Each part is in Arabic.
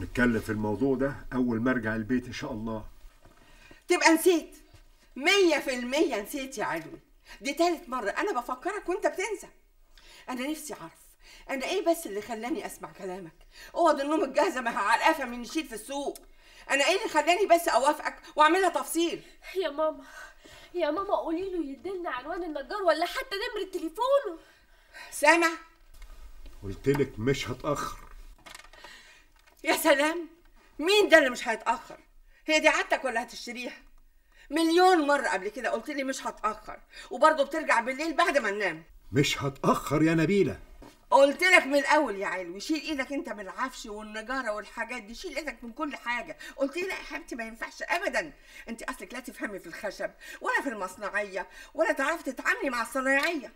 نتكلم في الموضوع ده أول ما أرجع البيت إن شاء الله. تبقى نسيت. مية في المية نسيت يا علوي. دي تالت مرة. أنا بفكرك وأنت بتنسى. أنا نفسي أعرف. أنا إيه بس اللي خلاني أسمع كلامك؟ أوض النوم الجاهزة ما على القفا من نشيل في السوق. أنا إيه اللي خلاني بس أوافقك وأعملها تفصيل؟ يا ماما. يا ماما قولي له يدلنا عنوان النجار ولا حتى نمرة تليفونه. سامع؟ قلت لك مش هتأخر. يا سلام مين ده اللي مش هيتأخر؟ هي دي عادتك ولا هتشتريها؟ مليون مرة قبل كده قلت لي مش هتأخر وبرضه بترجع بالليل بعد ما ننام مش هتأخر يا نبيلة. قلت لك من الأول يا علوي شيل إيدك أنت من العفش والنجارة والحاجات دي شيل إيدك من كل حاجة. قلت لي لا يا حبيبتي ما ينفعش ابدا. أنت أصلك لا تفهمي في الخشب ولا في المصنعية ولا تعرفي تتعاملي مع الصنايعية.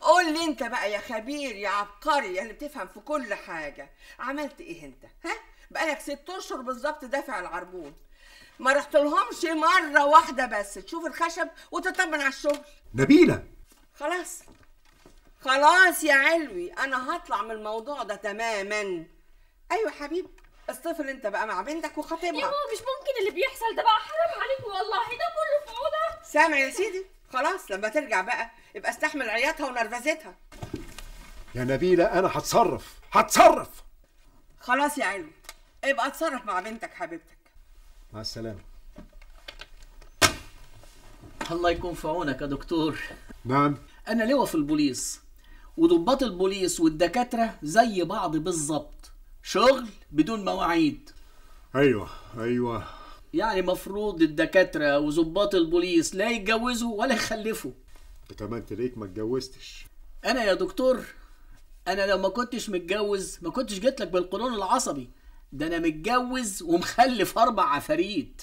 قول لي انت بقى يا خبير يا عبقري يا اللي بتفهم في كل حاجة. عملت إيه انت؟ ها؟ بقالك ست اشهر بالظبط دافع العربون. ما رحتلهمش مرة واحدة بس. تشوف الخشب وتطمن على الشغل. نبيلة. خلاص. خلاص يا علوي أنا هطلع من الموضوع ده تماما. أيوه حبيبي اصطفل أنت بقى مع بنتك يا وخطيبها ماما مش ممكن اللي بيحصل ده بقى حرام عليك والله. ده كله في عودة سامع يا سيدي. خلاص لما ترجع بقى يبقى استحمل عياطها ونرفزتها. يا نبيلة أنا هتصرف هتصرف! خلاص يا علوي ابقى اتصرف مع بنتك حبيبتك. مع السلامة. الله يكون في عونك يا دكتور. نعم. أنا لواء في البوليس وضباط البوليس والدكاترة زي بعض بالظبط شغل بدون مواعيد. أيوه أيوه. يعني مفروض الدكاترة وضباط البوليس لا يتجوزوا ولا يخلفوا. انت تلاقيك ما اتجوزتش. أنا يا دكتور أنا لو ما كنتش متجوز ما كنتش جيت لك بالقولون العصبي. ده أنا متجوز ومخلف أربع عفاريت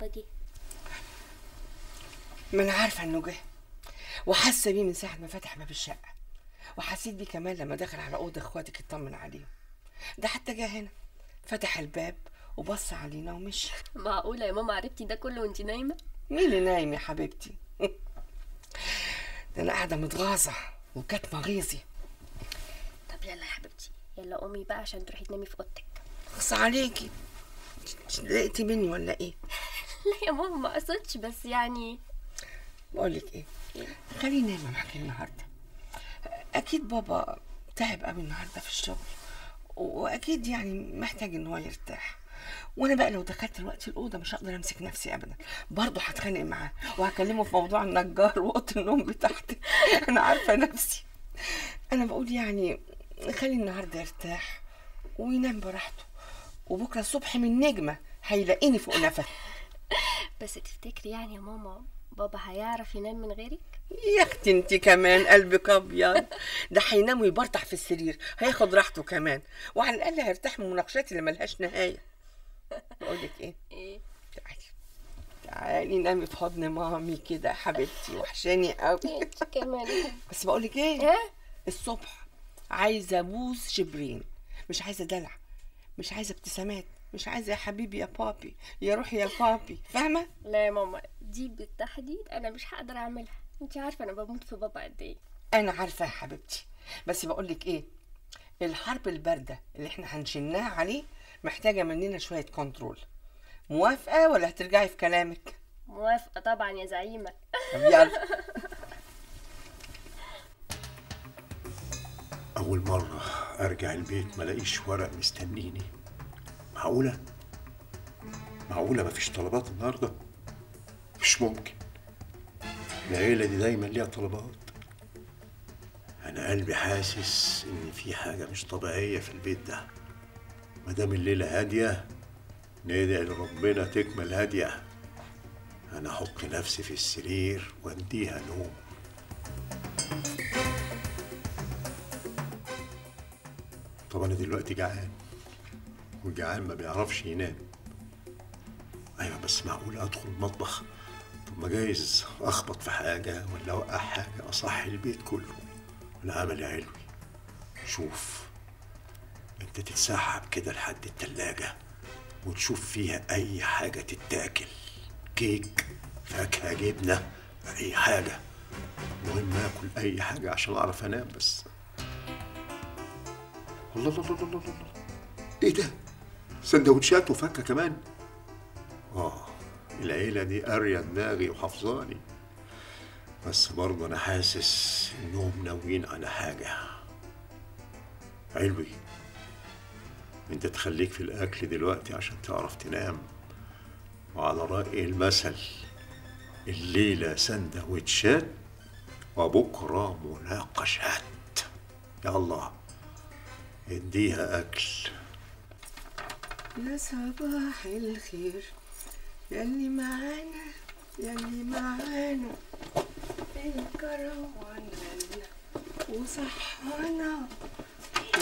بابا جه ما أنا عارفة إنه جه. وحاسة بيه من ساعة ما فتح باب الشقة. وحسيت بيه كمان لما دخل على أوضة إخواتك يطمن عليهم. ده حتى جه هنا. فتح الباب وبص علينا ومشي. معقولة يا ماما عرفتي ده كله وانت نايمة؟ مين اللي نايم يا حبيبتي؟ ده أنا قاعدة متغاظة وكاتمه غيظي طب يلا يا حبيبتي يلا قومي بقى عشان تروحي تنامي في أوضتك. خص عليكي. ضايقتي مني ولا إيه؟ لا يا ماما ما قصدتش بس يعني بقول لك إيه خليني نايمه معاكي النهارده. أكيد بابا تعب قوي النهارده في الشغل وأكيد يعني محتاج إن هو يرتاح. وأنا بقى لو دخلت دلوقتي الأوضة مش هقدر أمسك نفسي ابدا. برضه هتخانق معاه وهكلمه في موضوع النجار وأوضة النوم بتاعتي. أنا عارفة نفسي. أنا بقول يعني خلي النهارده يرتاح وينام براحته وبكرة الصبح من نجمة هيلاقيني فوق نفق. بس تفتكري يعني يا ماما بابا هيعرف ينام من غيرك؟ يا أختي أنت كمان قلبك أبيض. ده هينام ويبرطح في السرير هياخد راحته كمان. وعلى الأقل هيرتاح من مناقشات اللي ملهاش نهاية. بقول لك إيه؟ إيه؟ تعالي تعالي نامي في حضن مامي كده يا حبيبتي وحشاني قوي كمان. بس بقول لك إيه؟ إيه؟ الصبح عايزة ابوس شبرين مش عايزة دلع مش عايزة ابتسامات. مش عايزة يا حبيبي يا بابي يا روحي يا بابي فاهمة؟ لا يا ماما دي بالتحديد أنا مش هقدر أعملها. أنت عارفة أنا بموت في بابا قد إيه. أنا عارفة يا حبيبتي بس بقول لك إيه الحرب الباردة اللي إحنا هنشنها عليه محتاجة مننا شوية كنترول موافقة ولا هترجعي في كلامك؟ موافقة طبعا يا زعيمة. طب يلا. أول مرة أرجع البيت ما ألاقيش ورق مستنيني. معقولة؟ معقولة مفيش طلبات النهاردة؟ مش ممكن. العيلة دي دايما ليها طلبات. أنا قلبي حاسس إن في حاجة مش طبيعية في البيت ده. مادام الليلة هادية ندعي لربنا تكمل هادية. أنا أحط نفسي في السرير وأديها نوم. طب أنا دلوقتي جعان. والجعان ما بيعرفش ينام. أيوه بس معقول أدخل المطبخ؟ طب ما جايز أخبط في حاجة ولا أوقع حاجة أصحي البيت كله؟ والعمل يا علوي شوف أنت تتسحب كده لحد التلاجة وتشوف فيها أي حاجة تتاكل. كيك فاكهة جبنة أي حاجة. المهم آكل أي حاجة عشان أعرف أنام بس. الله الله الله الله الله. إيه ده؟ سندوتشات وفاكهة كمان؟ آه العيلة دي قارية دماغي وحافظاني. بس برضه أنا حاسس إنهم ناويين على حاجة. علوي أنت تخليك في الأكل دلوقتي عشان تعرف تنام. وعلى رأي المثل الليلة سندوتشات وبكرة مناقشات. يلا اديها أكل. يا صباح الخير. يلي معانا يلي معانا. الكروان وصحانا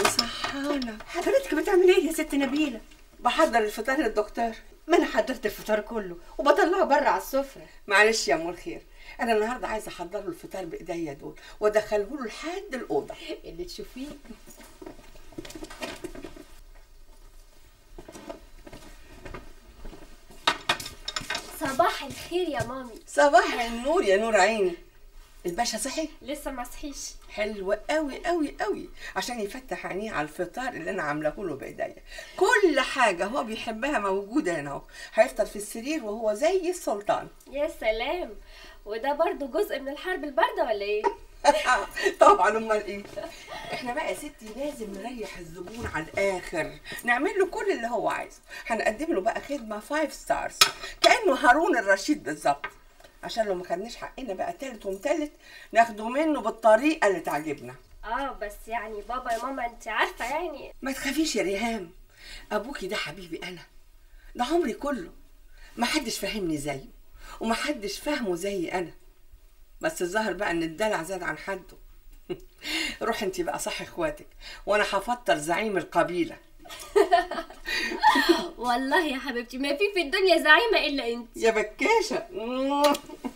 وصحانا. حضرتك بتعمل إيه يا ست نبيلة؟ بحضر الفطار للدكتور. ما أنا حضرت الفطار كله وبطلعه بره على السفرة. معلش يا ام الخير أنا النهارده عايزة أحضر له الفطار بإيديا دول وأدخله له لحد الأوضة. اللي تشوفيه. صباح الخير يا مامي. صباح النور يا نور عيني. الباشا صحي؟ لسه ما صحيش. حلو قوي قوي قوي عشان يفتح عينيه على الفطار اللي أنا عاملاه له بإيديا. كل حاجة هو بيحبها موجودة هنا أهو. هيفطر في السرير وهو زي السلطان. يا سلام. وده برضو جزء من الحرب الباردة ولا إيه؟ طبعا أمال إيه؟ إحنا بقى يا ستي لازم نريح الزبون على الآخر. نعمل له كل اللي هو عايزه. هنقدم له بقى خدمة five stars كأنه هارون الرشيد بالظبط. عشان لو ما خدناش حقنا بقى تالت ومتلت ناخده منه بالطريقة اللي تعجبنا. آه بس يعني بابا يا ماما أنت عارفة يعني. ما تخافيش يا ريهام. أبوكي ده حبيبي أنا. ده عمري كله. ما حدش فاهمني زيه وما حدش فاهمه زي أنا. بس الظاهر بقى إن الدلع زاد عن حده. روح انت بقى صح إخواتك. وأنا هفطر زعيم القبيلة. والله يا حبيبتي ما في في الدنيا زعيمة إلا انت يا بكاشة.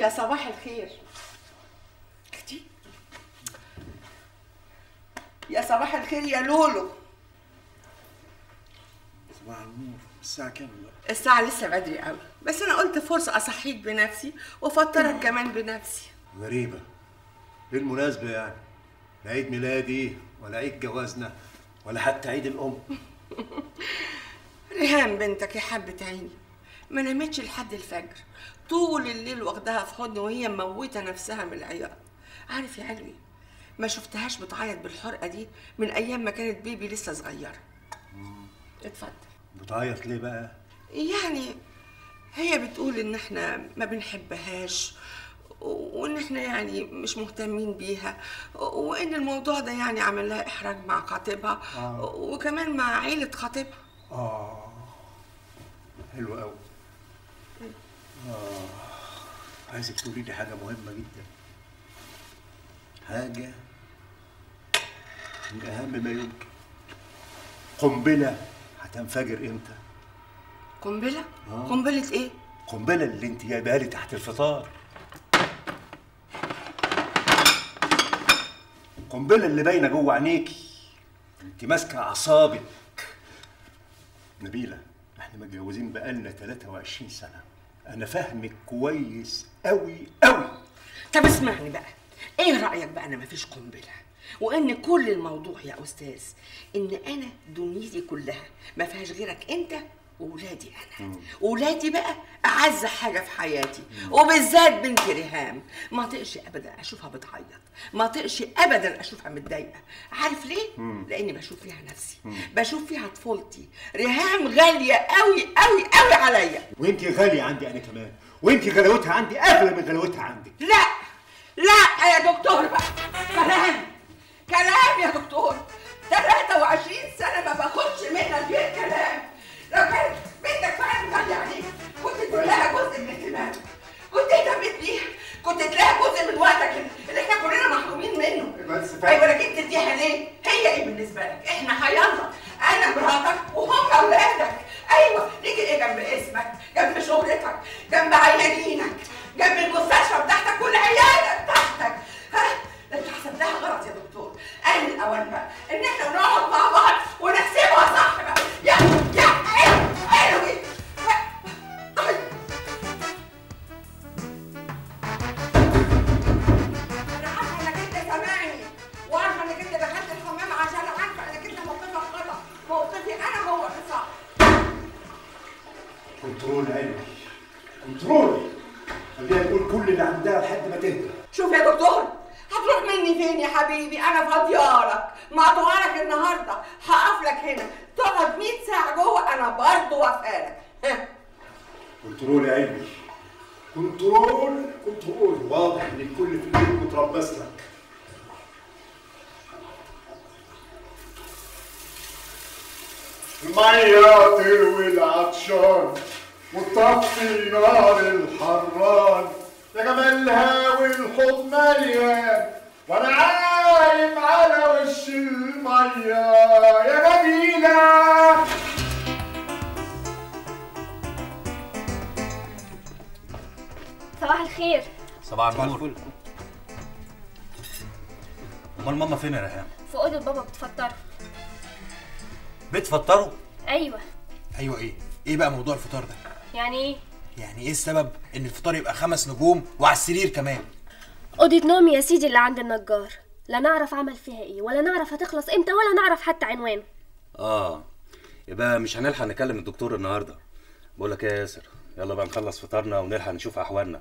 يا صباح الخير. أختي يا صباح الخير يا لولو. صباح النور. الساعة كام؟ الساعة لسه بدري قوي. بس أنا قلت فرصة أصحيك بنفسي وأفطرك كمان بنفسي. غريبة. إيه المناسبة يعني؟ لا عيد ميلادي ولا عيد جوازنا ولا حتى عيد الأم. ريهام بنتك يا حبة عيني. ما نامتش لحد الفجر. طول الليل واخداها في حضني وهي مموتة نفسها من العياط. عارف يا علوي ما شفتهاش بتعيط بالحرقة دي من أيام ما كانت بيبي لسه صغيرة اتفضل. بتعيط ليه بقى؟ يعني هي بتقول إن إحنا ما بنحبهاش وإن إحنا يعني مش مهتمين بيها وإن الموضوع ده يعني عمل لها إحراج مع خطيبها وكمان مع عيلة خطيبها. آه. حلو أوي. آه عايزك تقولي لي حاجة مهمة جدا. حاجة من أهم ما يمكن. قنبلة هتنفجر إمتى؟ قنبلة؟ قنبلة إيه؟ قنبلة اللي أنت جايبها لي تحت الفطار. القنبلة اللي باينة جوه عينيكي. أنت ماسكة أعصابك. نبيلة إحنا متجوزين بقالنا 23 سنة. أنا فاهمك كويس أوي أوي. طب اسمعني بقى إيه رأيك بقى أنا مفيش قنبلة؟ وإن كل الموضوع يا أستاذ إن أنا دنيتي كلها ما فيهاش غيرك أنت وولادي أنا. ولادي بقى أعز حاجة في حياتي. وبالذات بنتي ريهام. ما طقش ابدا أشوفها بتعيط. ما طقش ابدا أشوفها متضايقة. عارف ليه؟ لأني بشوف فيها نفسي. بشوف فيها طفولتي. ريهام غالية قوي قوي قوي عليا. وأنت غالية عندي أنا كمان. وأنت غلاوتها عندي أغلى من غلاوتها عندك لا لا يا دكتور بقى. كلام كلام يا دكتور. 23 سنة ما باخدش منك غير كلام. لو كانت بنتك فعلا غالية عليك كنت تديها جزء من اهتمامك كنت اهتميت بيها كنت تلاقي جزء من وقتك اللي إحنا كلنا محرومين منه بس فاهم. أيوه لكن تديها ليه؟ هي إيه بالنسبة لك؟ إحنا هيلا أنا مراتك وهم اولادك أيوه نيجي إيه جنب اسمك جنب شهرتك جنب عيانينك جنب المستشفى الخير. صباح النور. أمال ماما فين يا ريهام؟ في أوضة بابا بتفطر بتفطروا؟ أيوه. أيوه إيه؟ إيه بقى موضوع الفطار ده؟ يعني إيه؟ يعني إيه السبب إن الفطار يبقى خمس نجوم وعلى السرير كمان؟ أوضة نومي يا سيدي اللي عند النجار. لا نعرف عمل فيها إيه ولا نعرف هتخلص إمتى ولا نعرف حتى عنوانه. آه. يبقى مش هنلحق نكلم الدكتور النهارده. بقول لك إيه يا ياسر يلا بقى نخلص فطارنا ونلحق نشوف أحوالنا.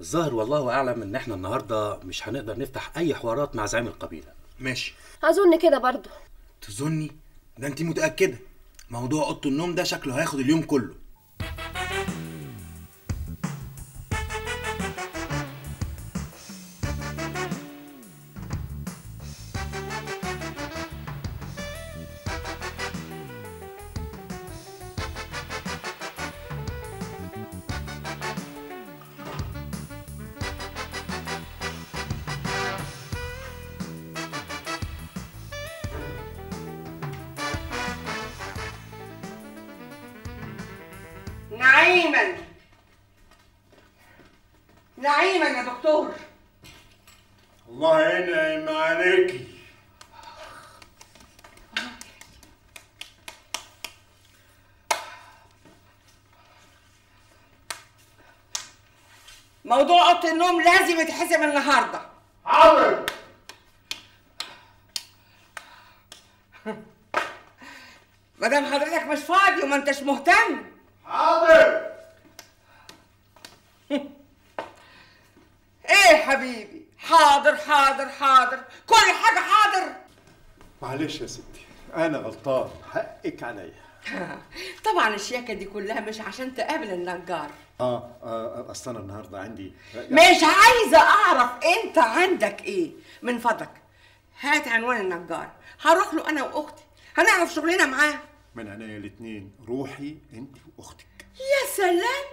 الظاهر والله أعلم إن إحنا النهارده مش هنقدر نفتح أي حوارات مع زعيم القبيلة. ماشي. أظن كده برضو تظني؟ ده انت متأكدة؟ موضوع أوضة النوم ده شكله هياخد اليوم كله. نعيما. نعيما يا دكتور. الله ينعم عليكي موضوع أوضة النوم لازم يتحسب النهارده. حاضر. مدام حضرتك مش فاضي وما انتش مهتم؟ حاضر. حبيبي. حاضر حاضر حاضر. كل حاجة حاضر. معلش يا ستي أنا غلطان. حقك عليا. طبعا الشياكة دي كلها مش عشان تقابل النجار. آه, آه اصل أنا النهارده عندي. مش عايزة أعرف أنت عندك إيه. من فضلك. هات عنوان النجار. هروح له أنا وأختي. هنعرف شغلنا معاه. من عينيا الاتنين. روحي أنت وأختك. يا سلام.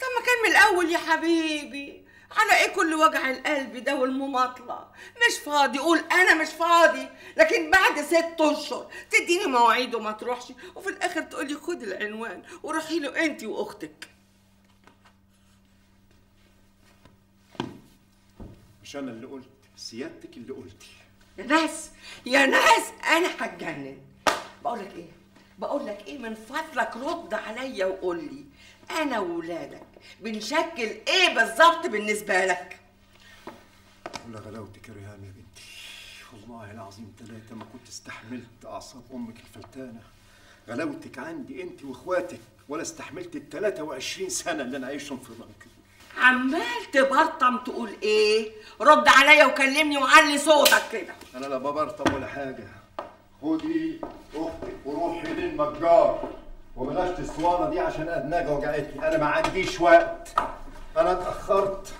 طب ما كان من الأول يا حبيبي. على إيه كل وجع القلب ده والمماطلة؟ مش فاضي قول أنا مش فاضي. لكن بعد ست أشهر تديني مواعيد وما تروحش وفي الآخر تقولي خد العنوان وروحي له أنت وأختك. مش أنا اللي قلت سيادتك اللي قلتي يا ناس يا ناس أنا هتجنن. بقول لك إيه؟ بقول لك إيه؟ من فضلك رد عليا وقول لي أنا وولادك بنشكل إيه بالظبط بالنسبة لك؟ ولا غلاوتك يا ريهام يا بنتي. والله العظيم ثلاثة ما كنت استحملت أعصاب أمك الفلتانة غلاوتك عندي أنت وإخواتك ولا استحملت ال 23 سنة اللي أنا عايشهم في بنك عمال تبرطم تقول إيه؟ رد عليا وكلمني وعلي صوتك كده. أنا لا ببرطم ولا حاجة. خدي أختك وروحي للنجار وبلاش الاسطوانة دي عشان دماغي وجعتني أنا ما عنديش وقت. أنا اتأخرت.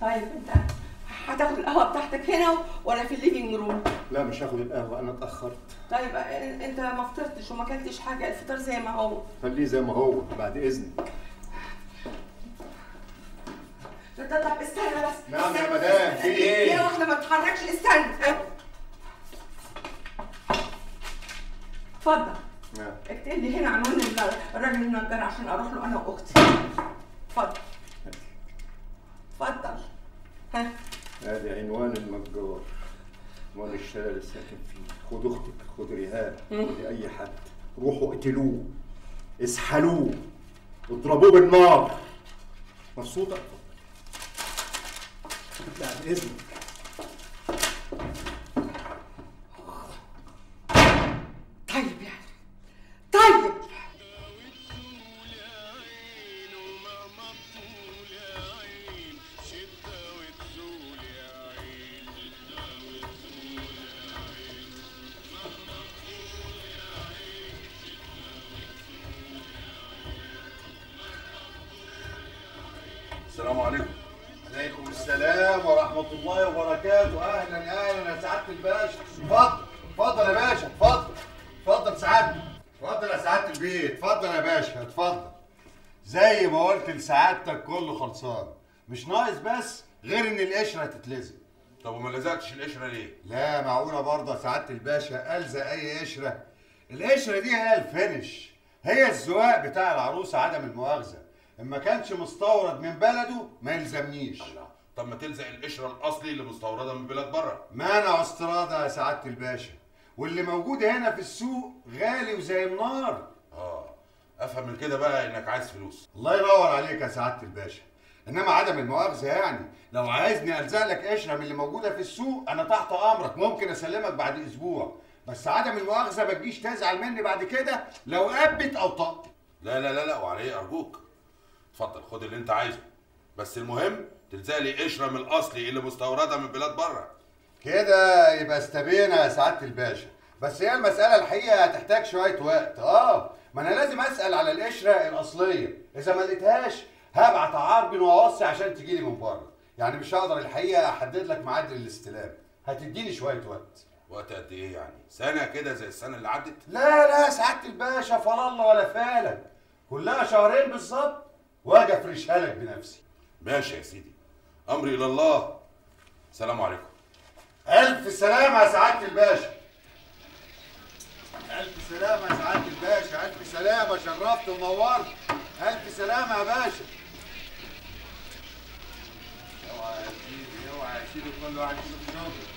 طيب أنت هتاخد القهوة بتاعتك هنا ولا في ال living room لا مش هاخد القهوة. أنا اتأخرت. طيب أنت ما فطرتش وما أكلتش حاجة. الفطار زي ما هو. خليه زي ما هو بعد إذنك. طب طب استنى بس. نعم يا. مدام، في إيه؟ يا واحدة ما تتحركش استنى. اتفضل. اكتب لي هنا عنوان ال- الراجل النجار عشان أروح له أنا وأختي. اتفضل. اتفضل. ها. هذا عنوان النجار عنوان الشارع اللي ساكن فيه. خد أختك خد ريهام خد أي حد. روحوا اقتلوه. اسحلوه. اضربوه بالنار. مبسوطة؟ بعد اذنك السلام عليكم. عليكم السلام ورحمة الله وبركاته. أهلا أهلا. يا سعادة الباشا. اتفضل اتفضل يا باشا اتفضل. اتفضل سعادتك اتفضل يا سعادة البيت. اتفضل يا باشا اتفضل. زي ما قلت لسعادتك كله خلصان. مش ناقص بس غير إن القشرة تتلزق. طب وما لزقتش القشرة ليه؟ لا معقولة برضه يا سعادة الباشا ألزق أي قشرة؟ القشرة دي هي الفينش. هي الزواق بتاع العروسة عدم المؤاخذة. اما كانش مستورد من بلده ما يلزمنيش. الله. طب ما تلزق القشرة الأصلي اللي مستوردة من بلاد بره منع استرادة يا سعادة الباشا. واللي موجود هنا في السوق غالي وزي النار. آه. أفهم من كده بقى إنك عايز فلوس. الله ينور عليك يا سعادة الباشا. إنما عدم المؤاخذة يعني. لو عايزني ألزق لك قشرة من اللي موجودة في السوق أنا تحت أمرك. ممكن أسلمك بعد أسبوع. بس عدم المؤاخذة ما تجيش تزعل مني بعد كده لو قبت أو طقت. لا لا لا لا وعليه أرجوك. اتفضل خد اللي انت عايزه. بس المهم تلزق لي قشرة من الاصلي اللي مستوردة من بلاد بره. كده يبقى استبينا يا سعادة الباشا. بس هي المسألة الحقيقة هتحتاج شوية وقت. آه ما أنا لازم أسأل على القشرة الأصلية. إذا ما لقيتهاش هبعت عربي واوصي عشان تجيلي من بره. يعني مش هقدر الحقيقة أحدد لك ميعاد الاستلام. هتديني شوية وقت. وقت قد إيه يعني؟ سنة كده زي السنة اللي عدت؟ لا لا يا سعادة الباشا فلا الله ولا فالك كلها شهرين بالظبط. واجي افرشها لك بنفسي. ماشي يا سيدي. أمري إلى الله. سلام عليكم. ألف سلامة يا سعادة الباشا. ألف سلامة يا سعادة الباشا. ألف سلامة شرفت ونورت ألف سلامة يا باشا. أوعى يا سيدي أوعى يا سيدي كل واحد يشوف شغله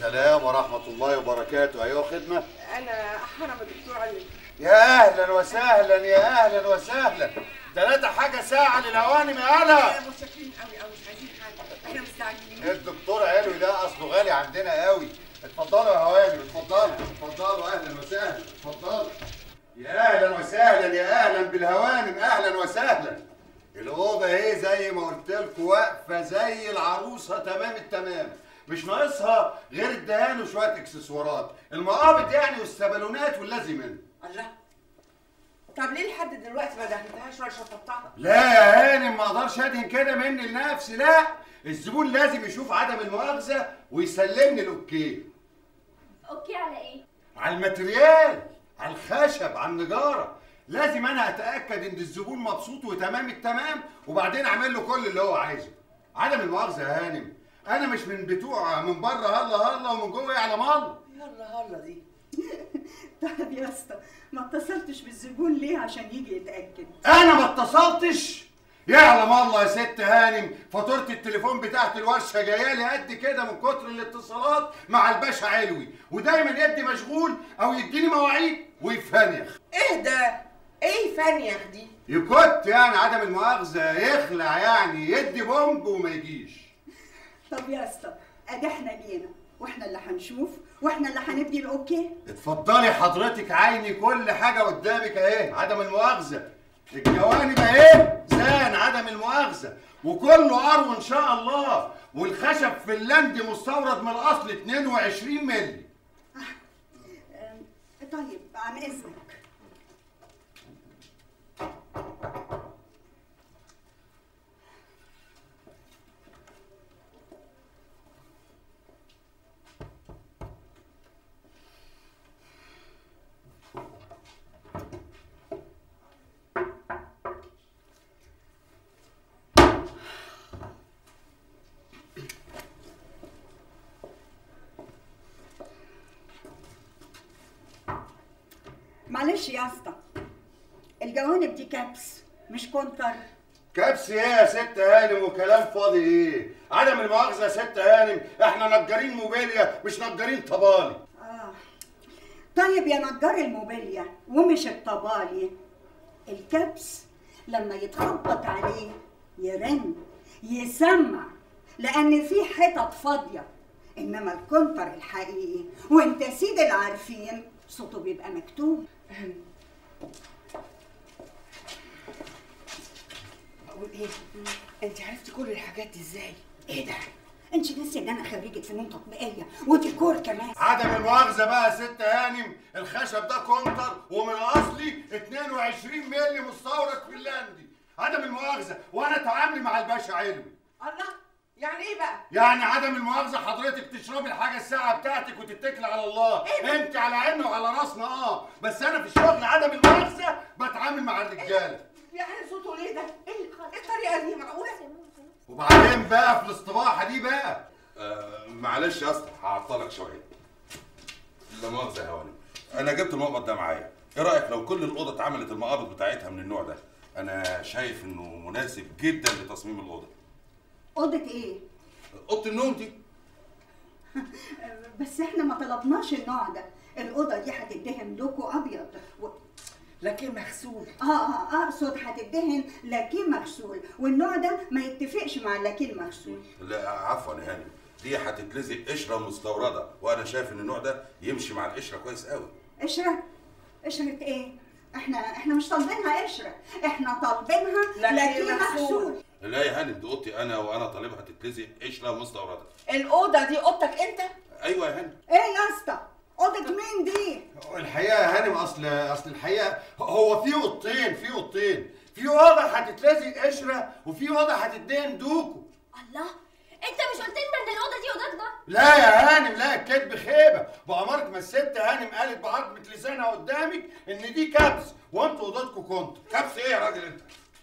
السلام ورحمة الله وبركاته. أيوة خدمة. أنا حرم الدكتور علي. يا أهلا وسهلا يا أهلا وسهلا. ثلاثة حاجة ساعة للأوانم يا هلا متشكرين قوي قوي مش عايزين حاجة. إحنا مستعجلين. الدكتور علوي ده أصله غالي عندنا قوي اتفضلوا يا هوانم اتفضلوا اتفضلوا. أهلا وسهلا اتفضلوا. يا أهلا وسهلا يا أهلا بالهوانم. أهلا وسهلا. الأوضة اهي زي ما قلت لكم واقفة زي العروسة. تمام التمام. مش ناقصها غير الدهان وشوية اكسسوارات. المقابض يعني والسبلونات واللازم منه. الله. طب ليه لحد دلوقتي ما دهنتهاش ولا شطبتها؟ لا يا هانم ما أقدرش ادهن كده مني لنفسي لا الزبون لازم يشوف عدم المؤاخذة ويسلمني ال okay okay على إيه؟ على ال material على الخشب على النجارة. لازم أنا أتأكد إن الزبون مبسوط وتمام التمام وبعدين أعمل له كل اللي هو عايزه. عدم المؤاخذة يا هانم. أنا مش من بتوع من بره هلا هلا ومن جوه يعلم الله يلا هلا دي. طيب يا اسطى ما اتصلتش بالزبون ليه عشان يجي يتأكد؟ أنا ما اتصلتش. يعلم الله يا ست هانم فاتورة التليفون بتاعت الورشة جاية لي قد كده من كتر الاتصالات مع الباشا علوي ودايما يدي مشغول أو يديني مواعيد. ويفنيخ. إيه ده؟ إيه فنيخ دي؟ يكت يعني عدم المؤاخذة يخلع يعني يدي بومب وما يجيش. طب يا اسطى ادي إحنا جينا وإحنا اللي هنشوف وإحنا اللي هندي ال OK؟ اتفضلي حضرتك عيني كل حاجة قدامك اهي عدم المؤاخذة. الجوانب اهي زان عدم المؤاخذة. وكله ارو إن شاء الله. والخشب فنلندي مستورد من الأصل 22 مللي. أم، طيب عن إذنك. معلش يا اسطى الجوانب دي كبس مش كونتر كبس إيه يا ست هانم وكلام فاضي إيه؟ عدم المؤاخذه يا ست هانم إحنا نجارين موبيليا مش نجارين طبالي. آه. طيب يا نجار الموبيليا ومش الطبالي. الكبس لما يتخبط عليه يرن يسمع لأن في حتت فاضية. إنما الكونتر الحقيقي وأنت سيد العارفين صوته بيبقى مكتوب أقول إيه؟ أنت عرفتي كل الحاجات دي إزاي؟ إيه ده؟ أنت ناسي إن أنا خريجة فنون تطبيقية وديكور كمان. عدم المؤاخذة بقى يا ست هانم. الخشب ده كونتر ومن أصلي 22 مللي مستورد فنلندي عدم المؤاخذة وأنا تعاملي مع الباشا علوي الله! يعني إيه بقى؟ يعني عدم المؤاخذة حضرتك تشربي الحاجة الساعة بتاعتك وتتكلي على الله. انت على عيننا وعلى راسنا آه. بس أنا في الشغل عدم المؤاخذة بتعامل مع الرجالة. يعني صوته ليه ده؟ إيه إيه الطريقة دي معقولة؟ وبعدين بقى في الاصطباحه دي بقى. آه معلش يا اسطى هعطلك شوية. لا مؤاخذة يا هوانم. أنا جبت المقبض ده معايا. إيه رأيك لو كل الأوضة اتعملت المقابض بتاعتها من النوع ده؟ أنا شايف إنه مناسب جدا لتصميم الأوضة. أوضة إيه؟ أوضة النوم دي. بس إحنا ما طلبناش النوع ده. الأوضة دي هتدهن لوكو أبيض. و... لكن مغسول. آه آه أقصد هتدهن لاكيه مغسول. والنوع ده ما يتفقش مع اللاكيه المغسول لا عفوا يا هاني دي هتتلزق قشرة مستوردة وأنا شايف إن النوع ده يمشي مع القشرة كويس قوي قشرة؟ قشرة إيه؟ إحنا إحنا مش طالبينها قشرة. إحنا طالبينها مغسول. مغسول لا يا هاني دي اوضتي أنا وأنا طالبها تتلزق قشرة مستوردة. الأوضة دي أوضتك أنت؟ أيوه يا هاني إيه يا اسطى؟ أوضة مين دي؟ الحقيقة يا هانم أصل أصل الحقيقة هو في أوضتين في أوضتين. في أوضة هتتلزق قشرة وفي أوضة هتدهن دوكو. الله انت مش قلت لنا ان الأوضة دي أوضتنا؟ لا يا هانم لا الكذب خيبه بأمارة ما الست هانم قالت بعظمة لسانها قدامك إن دي كبس وأنتوا اوضتكم كونتر كبس إيه يا راجل أنت؟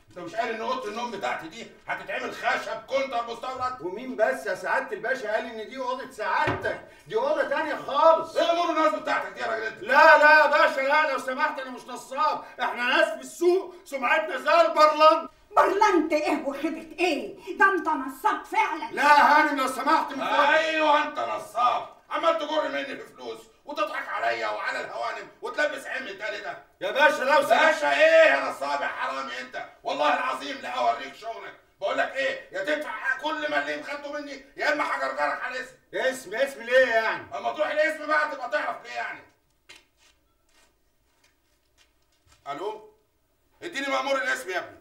أنت مش قال إن أوضة النوم بتاعتي دي هتتعمل خشب كونتر مستورد؟ ومين بس يا سعادة الباشا قال إن دي أوضة سعادتك؟ دي أوضة تانية خالص. إيه امور الناس بتاعتك دي يا راجل أنت؟ لا لا يا باشا لا لو سمحت أنا مش نصاب. إحنا ناس في السوق سمعتنا زي البرلنت برلنت إيه وخيبه إيه؟ ده انت نصاب فعلا. لا يا هانم لو سمحت من أيوه مني في فلوس وتضحك عليا وعلى الهوانم وتلبس عمي التالي ده. يا باشا لو سمحت. باشا إيه يا نصاب يا حرامي أنت؟ والله العظيم لا أوريك شغلك. بقول لك إيه يا تدفع كل مليم خدته مني يا إما هجرجرك على الاسم. اسم اسم ليه يعني؟ أما تروح الاسم بقى تبقى تعرف ليه يعني. ألو؟ اديني مأمور الاسم يا ابني.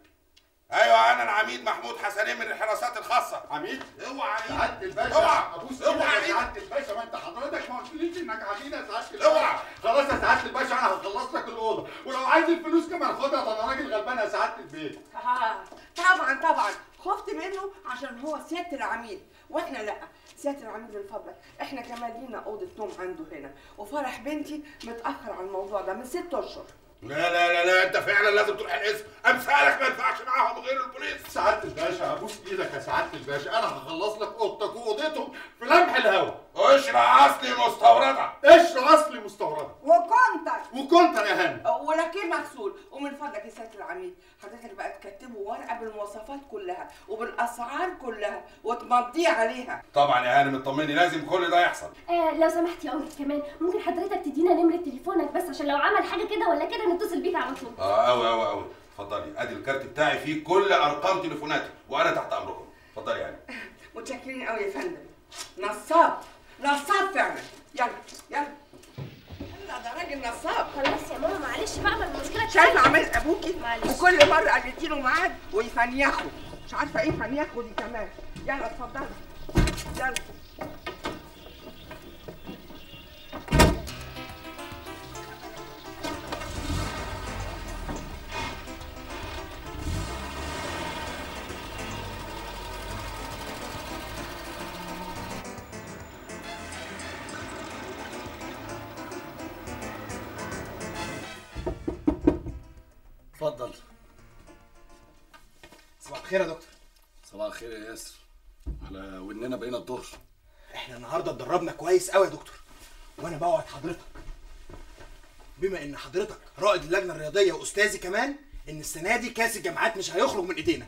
أيوه أنا العميد محمود حسنين من الحراسات الخاصة. عميد؟ اوعى سعادة الباشا. اوعى أبوس اوعى عميد سعادة الباشا. ما انت حضرتك ما قلتليش انك عميد يا سعادة الباشا. اوعى. خلاص يا سعادة الباشا أنا هخلص لك الأوضة. ولو عايز الفلوس كمان خدها ده أنا راجل غلبان يا سعادة البيت. آه طبعا طبعا. خفت منه عشان هو سيادة العميد. وإحنا لأ سيادة العميد من فضلك. إحنا كمان لينا أوضة نوم عنده هنا. وفرح بنتي متأخر على الموضوع ده من ست أشهر. لا لا لا لا انت فعلا لازم تروح الاسم امثالك ما ينفعش معاهم غير البوليس. سعادة الباشا ابوس إيدك يا سعادة الباشا. أنا هخلص لك اوضتك واوضتهم في لمح الهوا. قشرة اصلي مستوردة. قشر اصلي مستوردة. وكونتر وكنت يا هاني ولكن مغسول. ومن فضلك يا سيادة العميد حضرتك بقى تكتبه ورقة بالمواصفات كلها وبالأسعار كلها وتمضيه عليها. طبعا يا هانم اطمني لازم كل ده يحصل. آه لو سمحت يا أنكل كمان ممكن حضرتك تدينا نمرة تليفونك بس عشان لو عمل حاجة كده ولا كده نتصل بيك على طول آه قوي قوي قوي اتفضلي. أدي الكارت بتاعي فيه كل أرقام تليفوناتي وأنا تحت أمركم. اتفضلي يعني. متشكرين قوي يا فندم. نصاب نصاب فعلا. يلا يلا. يلا ده راجل نصاب. خلاص يا ماما معلش بقى ما المشكلة شايفه عمل ابوكي معلش. وكل مرة قلتي له ميعاد ويفنيخوا مش عارفة إيه فنيخوا دي كمان. يلا اتفضلي. يلا. الظهر إحنا النهارده اتدربنا كويس قوي يا دكتور. وأنا بوعد حضرتك. بما ان حضرتك رائد اللجنة الرياضية واستاذي كمان ان السنة دي كاس الجامعات مش هيخرج من ايدينا.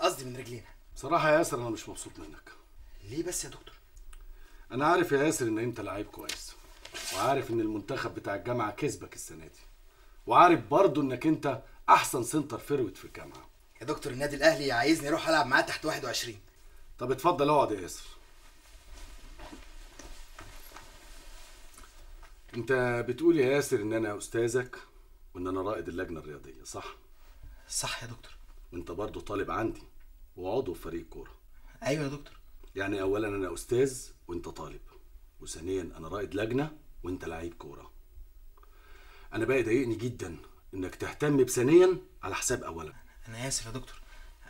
قصدي من رجلينا. بصراحة يا ياسر أنا مش مبسوط منك. ليه بس يا دكتور؟ أنا عارف يا ياسر إن أنت لعيب كويس وعارف إن المنتخب بتاع الجامعة كسبك السنة دي وعارف برضو إنك أنت أحسن center forward في الجامعة. يا دكتور النادي الأهلي عايزني أروح ألعب معاه تحت 21 طب اتفضل اقعد يا ياسر. أنت بتقول يا ياسر إن أنا أستاذك وإن أنا رائد اللجنة الرياضية صح؟ صح يا دكتور. وأنت برضو طالب عندي وعضو في فريق كورة. أيوه يا دكتور. يعني اولا أنا أستاذ وأنت طالب وثانيا أنا رائد لجنة وأنت لعيب كورة. أنا بقى يضايقني جدا إنك تهتم بثانيا على حساب اولا. أنا اسف يا دكتور.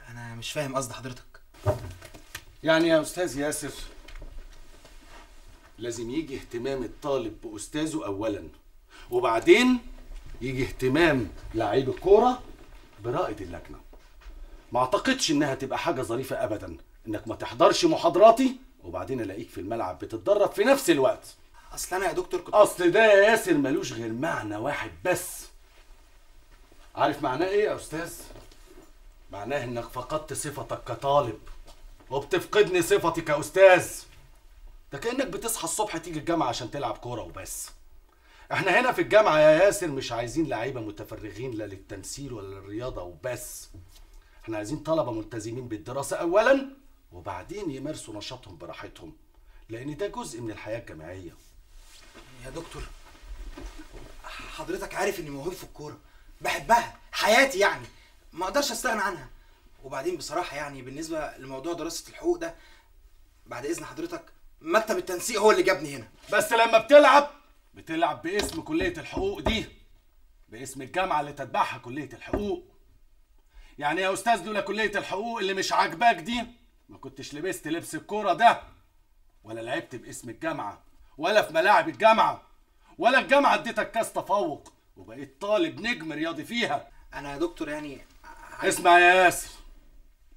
أنا مش فاهم قصد حضرتك. يعني يا أستاذ ياسر لازم يجي اهتمام الطالب بأستاذه اولا وبعدين يجي اهتمام لعيب الكورة برائد اللجنة. ما أعتقدش إنها تبقى حاجة ظريفة ابدا إنك ما تحضرش محاضراتي وبعدين ألاقيك في الملعب بتتدرب في نفس الوقت. أصل أنا يا دكتور كنت أصل ده يا ياسر ملوش غير معنى واحد بس. عارف معناه إيه يا أستاذ؟ معناه إنك فقدت صفتك كطالب وبتفقدني صفتي كأستاذ. ده كأنك بتصحى الصبح تيجي الجامعة عشان تلعب كورة وبس. إحنا هنا في الجامعة يا ياسر مش عايزين لعيبة متفرغين لا للتمثيل ولا للرياضة وبس. إحنا عايزين طلبة ملتزمين بالدراسة اولا وبعدين يمارسوا نشاطهم براحتهم لأن ده جزء من الحياة الجامعية. يا دكتور حضرتك عارف إني موهوب في الكورة بحبها حياتي يعني ما أقدرش أستغنى عنها. وبعدين بصراحة يعني بالنسبة لموضوع دراسة الحقوق ده بعد إذن حضرتك مكتب التنسيق هو اللي جابني هنا. بس لما بتلعب بتلعب باسم كلية الحقوق دي. باسم الجامعة اللي تتبعها كلية الحقوق. يعني يا أستاذ لولا كلية الحقوق اللي مش عاجباك دي؟ ما كنتش لبست لبس الكورة ده ولا لعبت باسم الجامعة ولا في ملاعب الجامعة ولا الجامعة اديتك كاس تفوق وبقيت طالب نجم رياضي فيها. أنا يا دكتور يعني اسمع يا ياسر.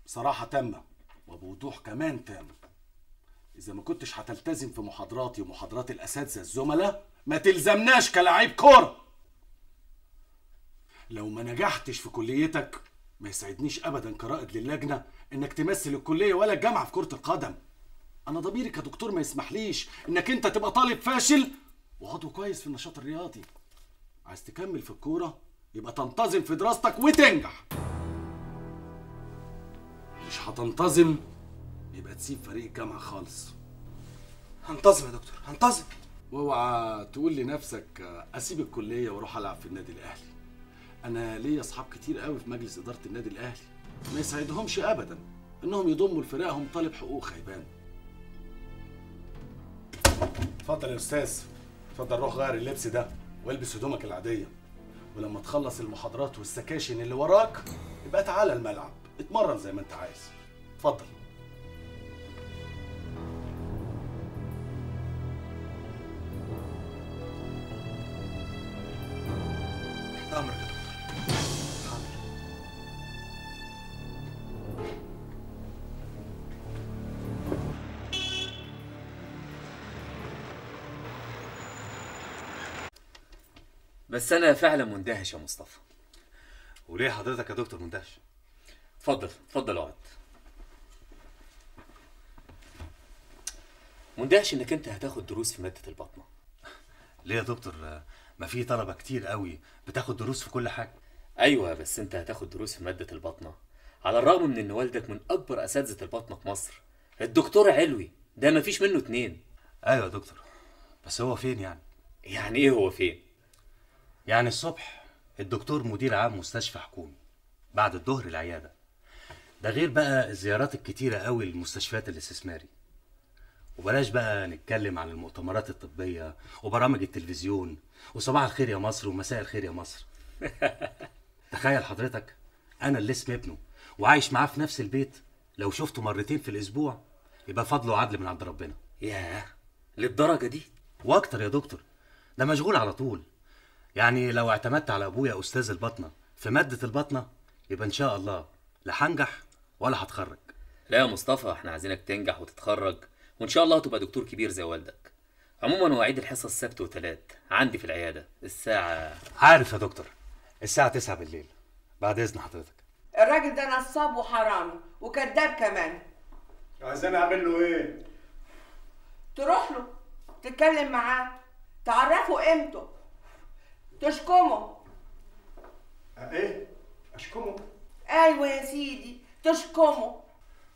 بصراحة تامة وبوضوح كمان تام إذا ما كنتش هتلتزم في محاضراتي ومحاضرات الأساتذة الزملاء ما تلزمناش كلاعب كورة. لو ما نجحتش في كليتك ما يسعدنيش أبدا كرائد للجنة إنك تمثل الكلية ولا الجامعة في كرة القدم. أنا ضميري كدكتور ما يسمحليش إنك أنت تبقى طالب فاشل وعضو كويس في النشاط الرياضي. عايز تكمل في الكورة؟ يبقى تنتظم في دراستك وتنجح. مش هتنتظم يبقى تسيب فريق الجامعة خالص. هنتظم يا دكتور هنتظم. وأوعى تقول لنفسك أسيب الكلية وأروح ألعب في النادي الأهلي. أنا ليا أصحاب كتير قوي في مجلس إدارة النادي الأهلي. ما يسعدهمش ابدا إنهم يضموا لفرقهم طالب حقوق خيبان. اتفضل يا أستاذ اتفضل روح غير اللبس ده والبس هدومك العادية. ولما تخلص المحاضرات والسكاشن اللي وراك يبقى تعالى الملعب اتمرن زي ما أنت عايز. اتفضل. بس أنا فعلا مندهش يا مصطفى. وليه حضرتك يا دكتور مندهش؟ اتفضل اتفضل اقعد مندهش إنك أنت هتاخد دروس في مادة البطنة. ليه يا دكتور؟ ما في طلبة كتير قوي بتاخد دروس في كل حاجة. أيوه بس أنت هتاخد دروس في مادة البطنة. على الرغم من إن والدك من أكبر أساتذة البطنة في مصر. الدكتور علوي ده مفيش منه اتنين. أيوه يا دكتور بس هو فين يعني؟ يعني إيه هو فين؟ يعني الصبح الدكتور مدير عام مستشفى حكومي بعد الظهر العيادة. ده غير بقى الزيارات الكتيرة قوي للمستشفيات الاستثماري. وبلاش بقى نتكلم عن المؤتمرات الطبية وبرامج التلفزيون وصباح الخير يا مصر ومساء الخير يا مصر. تخيل حضرتك أنا اللي اسم ابنه وعايش معاه في نفس البيت لو شفته مرتين في الأسبوع يبقى فضله عدل من عند ربنا. ياه للدرجة دي؟ وأكتر يا دكتور ده مشغول على طول. يعني لو اعتمدت على أبويا أستاذ البطنة في مادة البطنة يبقى إن شاء الله لا هنجح ولا هتخرج. لا يا مصطفى إحنا عايزينك تنجح وتتخرج وإن شاء الله تبقى دكتور كبير زي والدك. عموما مواعيد الحصص السبت وتلات عندي في العيادة الساعة عارف يا دكتور الساعة 9 بالليل بعد إذن حضرتك. الراجل ده نصاب وحرامي وكذاب كمان. عايزين أعمل له إيه؟ تروح له تتكلم معاه تعرفه قيمته. تشكمه إيه؟ اشكمه أيوه يا سيدي تشكمه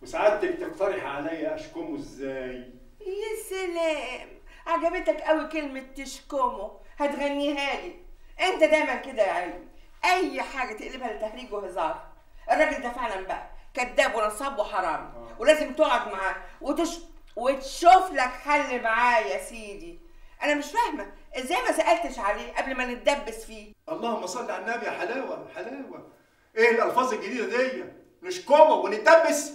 وسعادتك تقترح عليا اشكمه إزاي؟ يا سلام عجبتك قوي كلمة تشكمه هتغنيها لي انت دايما كده يا علمي اي حاجة تقلبها لتهريج وهزار الراجل ده فعلا بقى كذاب ونصاب وحرامي ولازم تقعد معاه وتش... وتشوف لك حل معاه يا سيدي أنا مش فاهمة إزاي ما سألتش عليه قبل ما نتدبس فيه؟ اللهم صل على النبي يا حلاوة حلاوة. إيه الألفاظ الجديدة دي؟ نشكمه ونتدبس.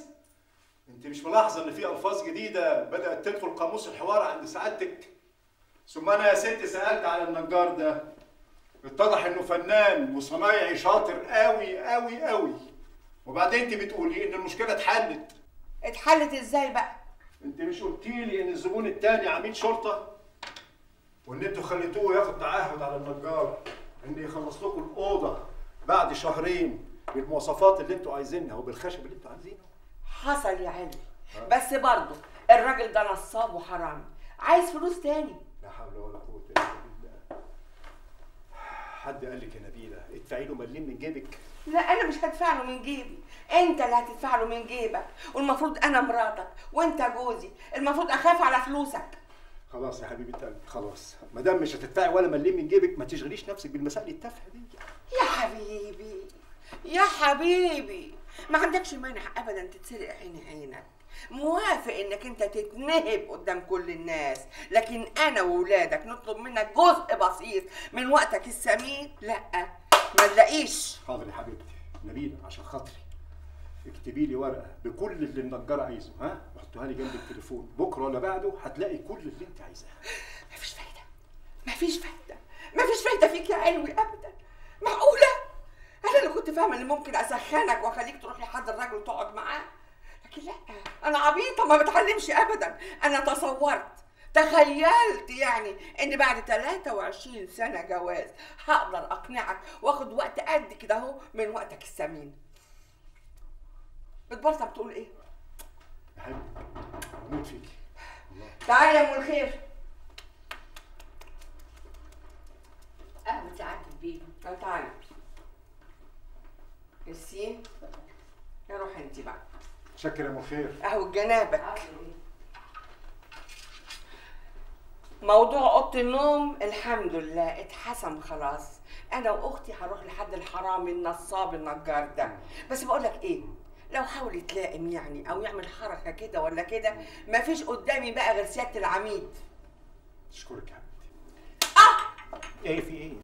انت مش ملاحظة إن في ألفاظ جديدة بدأت تدخل قاموس الحوار عند سعادتك؟ ثم أنا يا ست سألت على النجار ده. اتضح إنه فنان وصنايعي شاطر قوي قوي قوي وبعدين انت بتقولي إن المشكلة اتحلت. اتحلت إزاي بقى؟ انت مش قلتي لي إن الزبون التاني عميد شرطة؟ وإن أنتوا خليتوه ياخد تعهد على النجار. ان يخلص لكم الأوضة بعد شهرين بالمواصفات اللي أنتوا عايزينها وبالخشب اللي أنتوا عايزينه. حصل يا علي. بس برضه الراجل ده نصاب وحرامي عايز فلوس تاني؟ لا حول ولا قوة إلا بالله. حد قال لك يا نبيلة ادفعي له مليم من جيبك؟ لا أنا مش هدفع له من جيبي. أنت اللي هتدفع له من جيبك. والمفروض أنا مراتك وأنت جوزي. المفروض أخاف على فلوسك. خلاص يا حبيبه قلبي خلاص. ما دام مش هتدفعي ولا مليم من جيبك ما تشغليش نفسك بالمسائل التافهة دي. يا حبيبي يا حبيبي ما عندكش مانع ابدا تتسرق عين عينك. موافق إنك أنت تتنهب قدام كل الناس لكن أنا وولادك نطلب منك جزء بسيط من وقتك الثمين لأ ما نلاقيش حاضر يا حبيبتي نبيله عشان خاطري. اكتبي لي ورقة بكل اللي النجار عايزه ها؟ وحطوها لي جنب التليفون. بكرة ولا بعده هتلاقي كل اللي انت عايزاه. مفيش فايدة. مفيش فايدة. مفيش فايدة فيك يا علوي ابدا. معقولة؟ أنا اللي كنت فاهمة ان ممكن أسخنك وأخليك تروح لحد الراجل وتقعد معاه. لكن لأ أنا عبيطة ما بتعلمش ابدا. أنا تصورت تخيلت يعني إن بعد 23 سنة جواز هقدر أقنعك وأخد وقت قد كده أهو من وقتك الثمين بتبرطع بتقول إيه؟ حبيبتي بموت فيكي. تعالى يا أم الخير. ساعات البيت. آه تعالي. ياسين يا روح انت بقى. شكر يا مخير أهو جنابك. موضوع أوضة النوم الحمد لله اتحسم خلاص. أنا وأختي هنروح لحد الحرامي النصاب النجار ده. بس بقول لك إيه؟ لو حاول يتلائم يعني أو يعمل حركة كده ولا كده مفيش قدامي بقى غير سيادة العميد. أشكرك يا حبيبتي آه! إيه في إيه؟